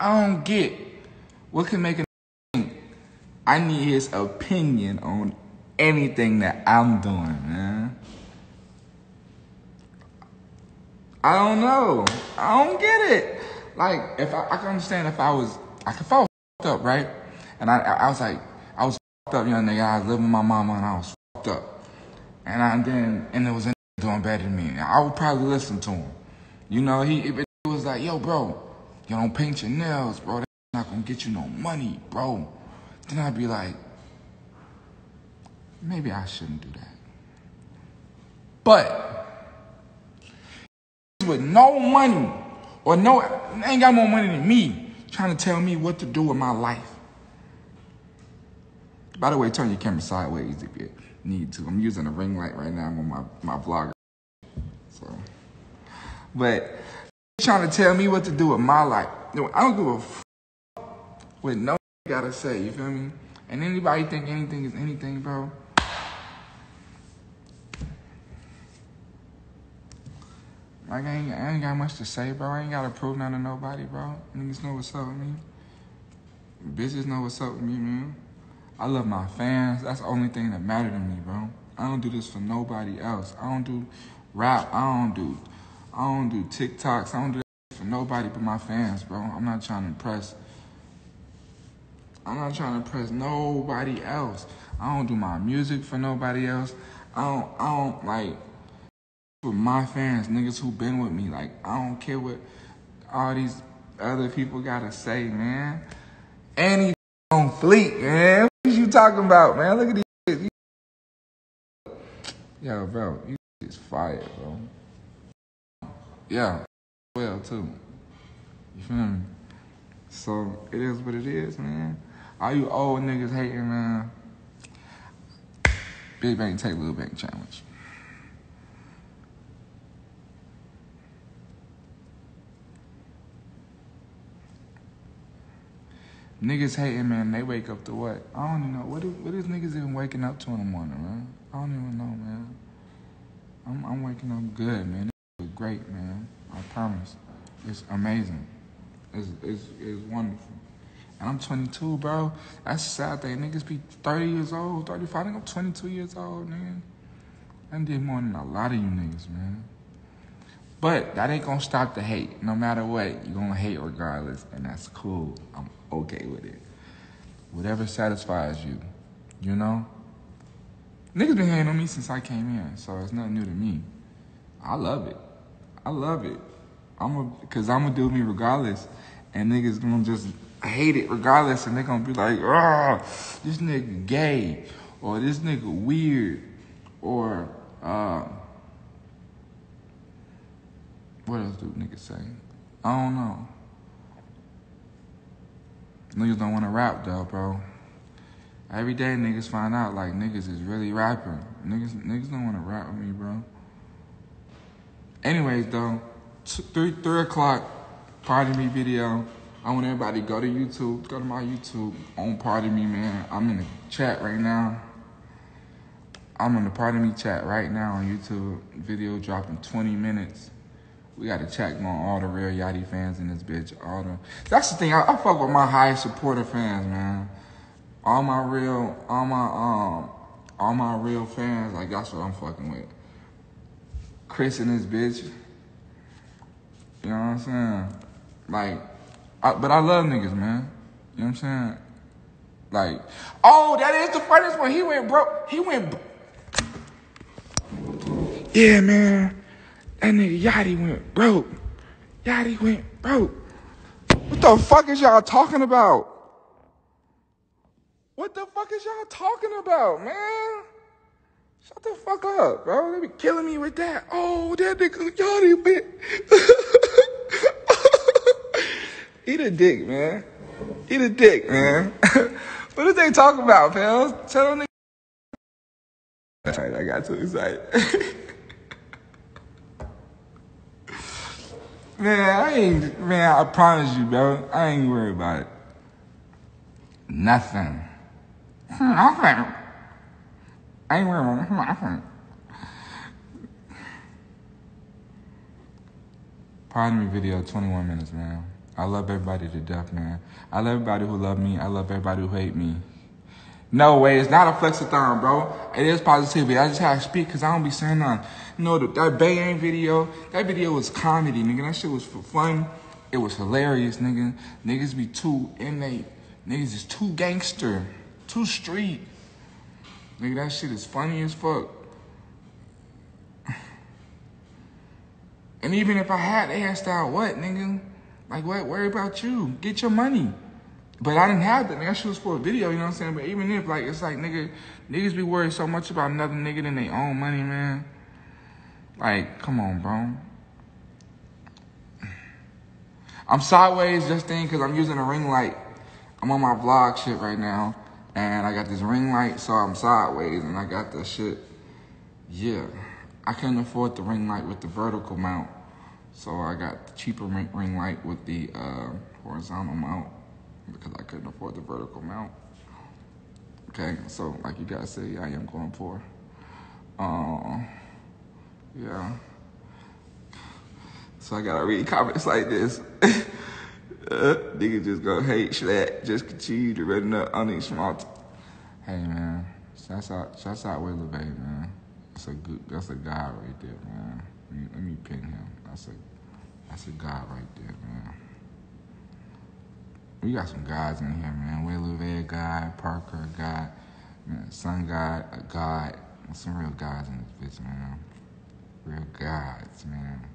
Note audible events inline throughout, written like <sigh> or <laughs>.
I don't get what can make a think. I need his opinion on anything that I'm doing, man. I don't know. I don't get it. Like, if I, I can understand if I was, I could fucked up, right? And I, I was like, I was up young nigga. I was living with my mama and I was up. And I then, and there was doing better than me. I would probably listen to him. You know, he it was like, yo, bro, you don't paint your nails, bro. That's not gonna get you no money, bro. Then I'd be like, maybe I shouldn't do that. But with no money or no ain't got more money than me trying to tell me what to do with my life. By the way, turn your camera sideways if you need to. I'm using a ring light right now on my, my vlogger. So but trying to tell me what to do with my life. I don't give a f- what no gotta say, you feel me? And anybody think anything is anything, bro? Like I ain't, I ain't got much to say, bro. I ain't gotta prove nothing to nobody, bro. Niggas know what's up with me. Bitches know what's up with me, man. I love my fans. That's the only thing that matter to me, bro. I don't do this for nobody else. I don't do rap. I don't do I don't do TikToks. I don't do that for nobody but my fans, bro. I'm not trying to impress. I'm not trying to impress nobody else. I don't do my music for nobody else. I don't. I don't like for my fans, niggas who been with me. Like I don't care what all these other people gotta say, man. And on fleet, man. What you talking about, man? Look at these. Yo, bro, you is fire, bro. Yeah, well too. You feel me? So it is what it is, man. All you old niggas hating, man. Big Bang take Little Bang challenge. Niggas hating, man. They wake up to what? I don't even know. What is, what is niggas even waking up to in the morning, man? I don't even know, man. I'm, I'm waking up good, man. Great, man. I promise. It's amazing. It's, it's, it's wonderful. And I'm 22, bro. That's a sad thing. Niggas be 30 years old, 35. I think I'm 22 years old, man. I did more than a lot of you niggas, man. But that ain't gonna stop the hate. No matter what, you gonna hate regardless, and that's cool. I'm okay with it. Whatever satisfies you, you know? Niggas been hating on me since I came in, so it's nothing new to me. I love it. I love it. I'm a, cause I'm gonna do me regardless, and niggas gonna just hate it regardless, and they gonna be like, ah, this nigga gay, or this nigga weird, or uh, what else do niggas say? I don't know. Niggas don't want to rap though, bro. Every day niggas find out like niggas is really rapping. Niggas niggas don't want to rap with me, bro. Anyways, though, three three o'clock, pardon me video. I want everybody to go to YouTube, go to my YouTube on Pardon Me, man. I'm in the chat right now. I'm in the Pardon Me chat right now on YouTube. Video dropping 20 minutes. We got to check on all the real Yachty fans in this bitch. All the that's the thing. I, I fuck with my highest supporter fans, man. All my real, all my um, all my real fans. Like that's what I'm fucking with. Chris and this bitch. You know what I'm saying? Like, I, but I love niggas, man. You know what I'm saying? Like, oh, that is the funniest one. He went broke. He went. Bro- yeah, man. That nigga Yachty went broke. Yachty went broke. What the fuck is y'all talking about? What the fuck is y'all talking about, man? Shut the fuck up, bro. They be killing me with that. Oh, that nigga Yachty went. <laughs> Eat a dick, man. Eat a dick, man. <laughs> what did they talk about, pals? Tell them. Alright, I got too excited. <laughs> Man, I ain't, man, I promise you, bro. I ain't worried about it. Nothing. Hmm, Nothing. I ain't about nothing. Pardon me video, 21 minutes, man. I love everybody to death, man. I love everybody who love me. I love everybody who hate me. No way, it's not a flex of flexathon, bro. It is positivity. I just have to speak because I don't be saying nothing. You know, that, Bayang video, that video was comedy, nigga. That shit was for fun. It was hilarious, nigga. Niggas be too innate. Niggas is too gangster, too street. Nigga, that shit is funny as fuck. And even if I had the hairstyle, what, nigga? Like, what? Worry about you. Get your money. But I didn't have that. Nigga, that shit was for a video, you know what I'm saying? But even if, like, it's like, nigga, niggas be worried so much about another nigga than their own money, man. Like, come on, bro. I'm sideways just thing because I'm using a ring light. I'm on my vlog shit right now. And I got this ring light, so I'm sideways. And I got the shit. Yeah. I couldn't afford the ring light with the vertical mount. So I got the cheaper ring, ring light with the uh, horizontal mount because I couldn't afford the vertical mount. Okay, so like you guys say, I am going for. Uh, yeah. So I gotta read comments like this. <laughs> uh, nigga just go hate Schlatt, just continue to run up on these small. T- hey man, shouts out, shouts out Willa Bay, man. That's a good, that's a guy right there, man. Let me, let me pin him. That's a, that's a guy right there, man. We got some guys in here, man. Will Levay, a guy. Parker, guy. Man, Sun God, a god. Some real guys in this bitch, man. Real guys, man.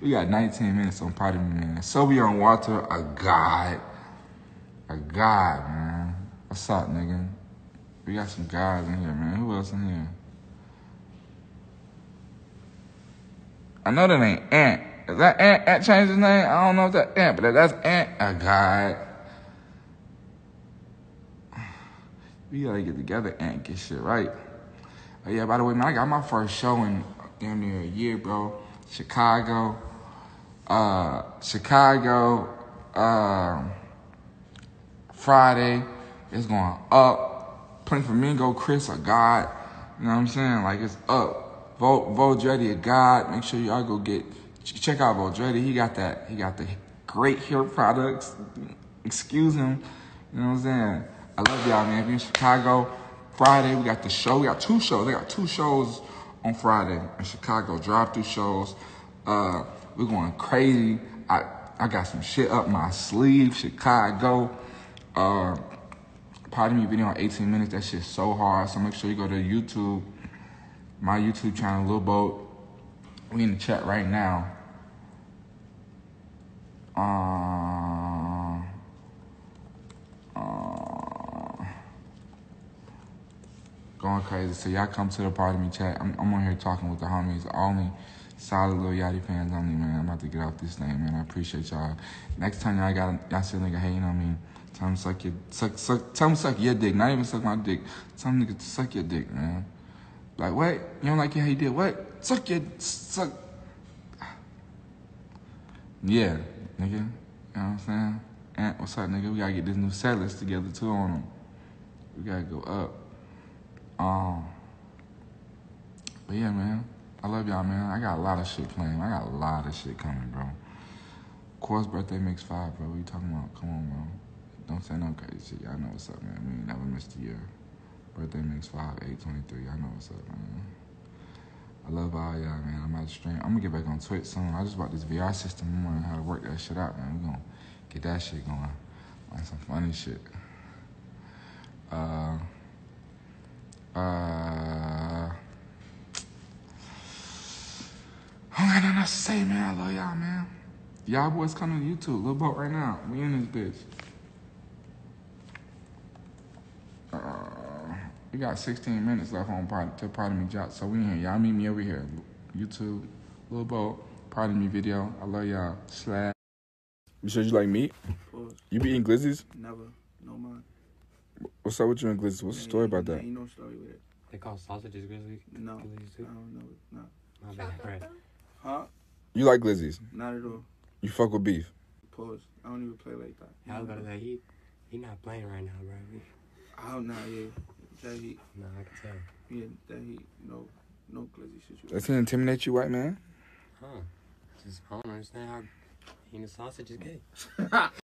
We got 19 minutes on Pardon Me. Sylvia Walter, a god. A god, man. What's up, nigga? We got some guys in here, man. Who else in here? I know that ain't Ant. Is that Ant? Ant changed his name? I don't know if that Ant, but that's Ant. A god. We gotta get together, Ant, get shit right. Oh, yeah, by the way, man, I got my first show in damn near a year, bro. Chicago. Uh, Chicago. Uh, Friday. It's going up. Playing Flamingo, Chris, a god. You know what I'm saying? Like, it's up. Vote Vodretti a god. Make sure y'all go get check out Vodretti. He got that. He got the great hair products. Excuse him. You know what I'm saying? I love y'all, man. If you're in Chicago, Friday we got the show. We got two shows. They got two shows on Friday in Chicago. Drive-through shows. Uh, we're going crazy. I I got some shit up my sleeve. Chicago. Uh, Pardon me video on 18 minutes. That shit's so hard. So make sure you go to YouTube my YouTube channel, Lil Boat. We in the chat right now. Uh, uh, going crazy. So y'all come to the Pardon Me chat. I'm, I'm on here talking with the homies. Only solid Lil Yachty fans only, man. I'm about to get off this thing, man. I appreciate y'all. Next time y'all got y'all see a nigga hating on me, tell him suck your suck suck. Tell him suck your dick. Not even suck my dick. Tell him nigga suck your dick, man. Like, what? You don't like how you did what? Suck your, suck. Yeah, nigga. You know what I'm saying? And what's up, nigga? We gotta get this new set list together too on them. We gotta go up. Um, but yeah, man. I love y'all, man. I got a lot of shit playing. I got a lot of shit coming, bro. Course birthday makes five, bro. What you talking about? Come on, bro. Don't say no crazy shit. Y'all know what's up, man. We ain't never missed a year. Birthday makes 5, 8, 23. I know what's up, man. I love all y'all, man. I'm about to stream. I'm gonna get back on Twitch soon. I just bought this VR system. I'm learning how to work that shit out, man. We're gonna get that shit going. Like some funny shit. Uh, uh, I don't gotta say, man. I love y'all, man. Y'all boys coming to YouTube. Lil Boat right now. We in this bitch. Uh, we got 16 minutes left on part, to Pardon Me Jot, so we in here. Y'all meet me over here. YouTube, Lil Boat, Pardon Me video. I love y'all. Slash. You said you like meat? Pause. You be eating glizzies? Never. No mind. What's up with you and glizzies? What's the story about that? Ain't no story with it. They call sausages grizzly. No. Grizzlies I don't know. No. My bad, right. Huh? You like glizzies? Not at all. You fuck with beef? Pause. I don't even play like that. Yeah, I was about to say he he not playing right now, bro. I don't know. Yeah. That heat. No, I can tell. Yeah. That heat. No. No glizzy situation. Does he intimidate you, white man? Huh. Just I don't understand how eating a sausage is gay. <laughs>